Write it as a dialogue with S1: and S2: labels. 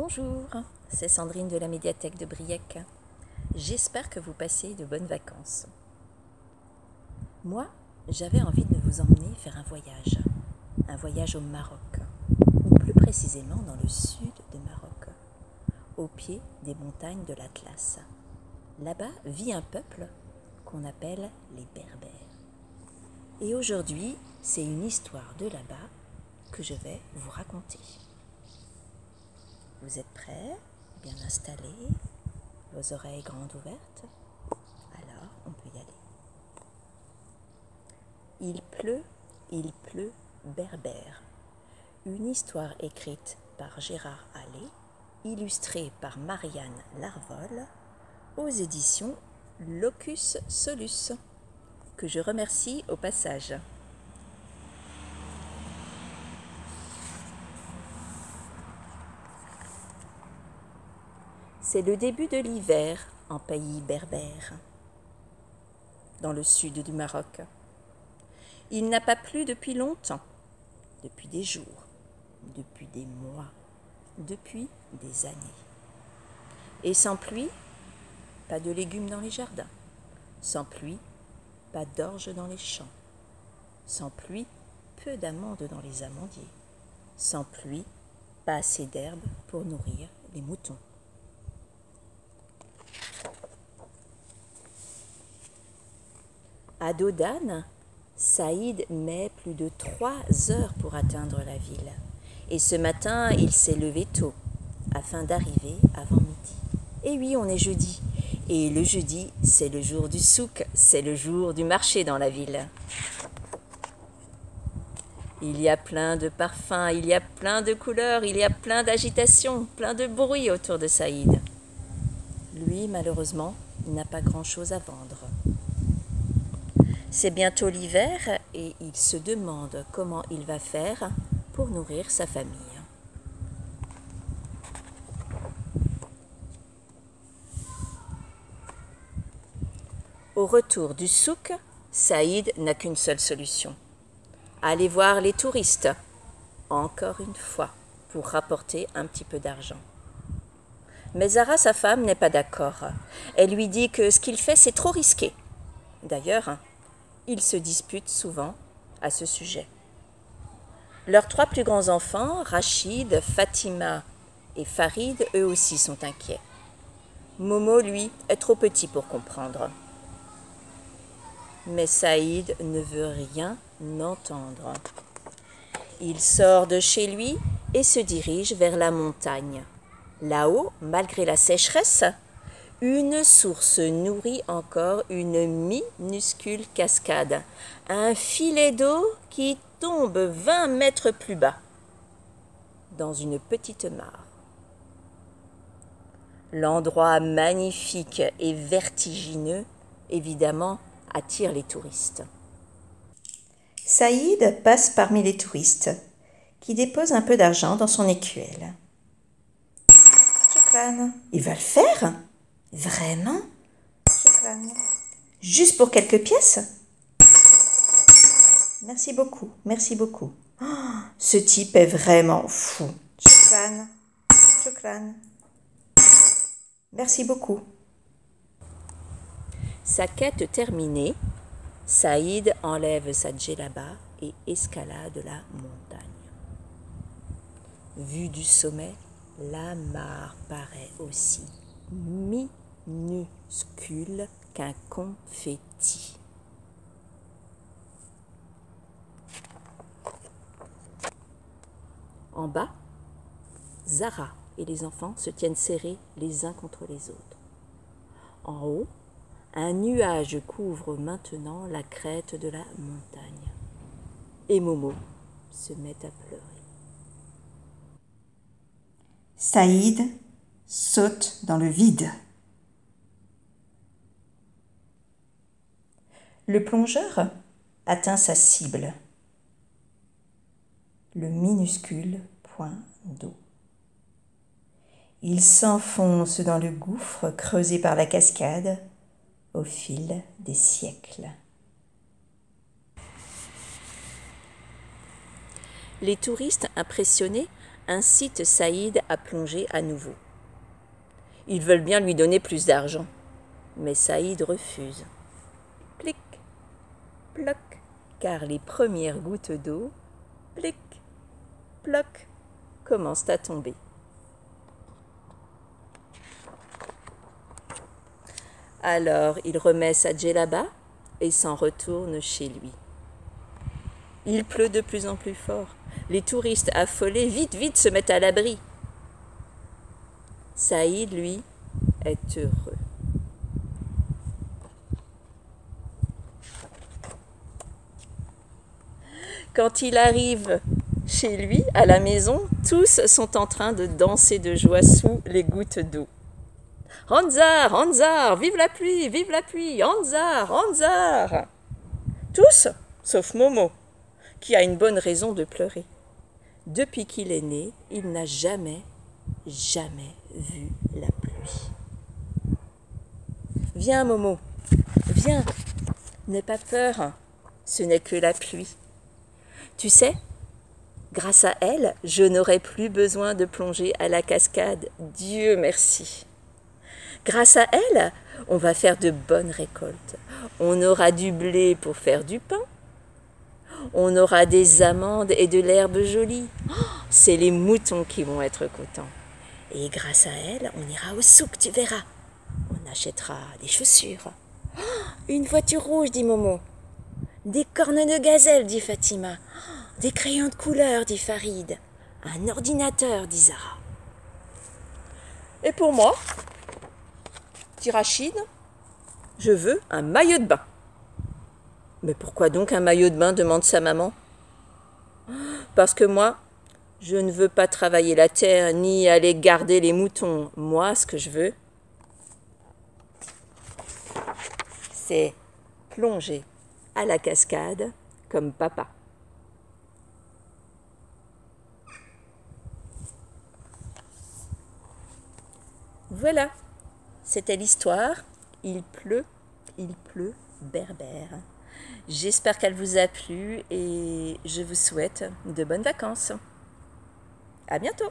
S1: Bonjour, c'est Sandrine de la médiathèque de Briec. J'espère que vous passez de bonnes vacances. Moi, j'avais envie de vous emmener faire un voyage, un voyage au Maroc, ou plus précisément dans le sud de Maroc, au pied des montagnes de l'Atlas. Là-bas vit un peuple qu'on appelle les Berbères. Et aujourd'hui, c'est une histoire de là-bas que je vais vous raconter. Vous êtes prêts, bien installés, vos oreilles grandes ouvertes Alors, on peut y aller. Il pleut, il pleut, berbère. Une histoire écrite par Gérard Allais, illustrée par Marianne Larvol, aux éditions Locus Solus, que je remercie au passage. C'est le début de l'hiver en pays berbère, dans le sud du Maroc. Il n'a pas plu depuis longtemps, depuis des jours, depuis des mois, depuis des années. Et sans pluie, pas de légumes dans les jardins. Sans pluie, pas d'orge dans les champs. Sans pluie, peu d'amandes dans les amandiers. Sans pluie, pas assez d'herbe pour nourrir les moutons. À Dodane, Saïd met plus de trois heures pour atteindre la ville. Et ce matin, il s'est levé tôt, afin d'arriver avant midi. Et oui, on est jeudi. Et le jeudi, c'est le jour du souk, c'est le jour du marché dans la ville. Il y a plein de parfums, il y a plein de couleurs, il y a plein d'agitation, plein de bruit autour de Saïd. Lui, malheureusement, n'a pas grand-chose à vendre. C'est bientôt l'hiver et il se demande comment il va faire pour nourrir sa famille. Au retour du souk, Saïd n'a qu'une seule solution. Aller voir les touristes, encore une fois, pour rapporter un petit peu d'argent. Mais Zara, sa femme, n'est pas d'accord. Elle lui dit que ce qu'il fait, c'est trop risqué. D'ailleurs, ils se disputent souvent à ce sujet. Leurs trois plus grands enfants, Rachid, Fatima et Farid, eux aussi sont inquiets. Momo, lui, est trop petit pour comprendre. Mais Saïd ne veut rien entendre. Il sort de chez lui et se dirige vers la montagne. Là-haut, malgré la sécheresse, une source nourrit encore une minuscule cascade, un filet d'eau qui tombe 20 mètres plus bas, dans une petite mare. L'endroit magnifique et vertigineux, évidemment, attire les touristes. Saïd passe parmi les touristes, qui déposent un peu d'argent dans son écuelle. Il va le faire Vraiment? Juste pour quelques pièces? Merci beaucoup, merci beaucoup. Oh, ce type est vraiment fou. Merci beaucoup. Sa quête terminée, Saïd enlève sa djellaba et escalade la montagne. Vue du sommet, la mare paraît aussi minuscule qu'un confetti. En bas, Zara et les enfants se tiennent serrés les uns contre les autres. En haut, un nuage couvre maintenant la crête de la montagne. Et Momo se met à pleurer.
S2: Saïd saute dans le vide. Le plongeur atteint sa cible, le minuscule point d'eau. Il s'enfonce dans le gouffre creusé par la cascade au fil des siècles.
S1: Les touristes impressionnés incite Saïd à plonger à nouveau. Ils veulent bien lui donner plus d'argent, mais Saïd refuse. Plic, ploc, car les premières gouttes d'eau, plic, ploc, commencent à tomber. Alors il remet sa djellaba et s'en retourne chez lui. Il pleut de plus en plus fort. Les touristes affolés, vite, vite, se mettent à l'abri. Saïd, lui, est heureux. Quand il arrive chez lui, à la maison, tous sont en train de danser de joie sous les gouttes d'eau. Hanzar, Hanzar, vive la pluie, vive la pluie, Hanzar, Hanzar. Tous, sauf Momo, qui a une bonne raison de pleurer. Depuis qu'il est né, il n'a jamais, jamais vu la pluie. Viens, Momo, viens, n'aie pas peur, ce n'est que la pluie. Tu sais, grâce à elle, je n'aurai plus besoin de plonger à la cascade. Dieu merci. Grâce à elle, on va faire de bonnes récoltes. On aura du blé pour faire du pain. On aura des amandes et de l'herbe jolie. C'est les moutons qui vont être contents. Et grâce à elle, on ira au souk, tu verras. On achètera des chaussures. Une voiture rouge, dit Momo. Des cornes de gazelle, dit Fatima. Des crayons de couleur, dit Farid. Un ordinateur, dit Zara. Et pour moi, dit Rachid, je veux un maillot de bain. Mais pourquoi donc un maillot de bain demande sa maman. Parce que moi, je ne veux pas travailler la terre ni aller garder les moutons. Moi, ce que je veux, c'est plonger à la cascade comme papa. Voilà, c'était l'histoire. Il pleut, il pleut berbère. J'espère qu'elle vous a plu et je vous souhaite de bonnes vacances. À bientôt!